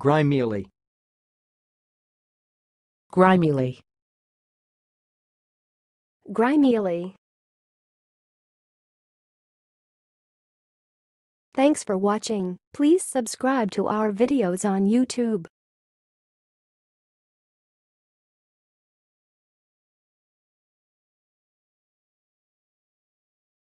Grimily. Grimily. Grimily. Thanks for watching. Please subscribe to our videos on YouTube.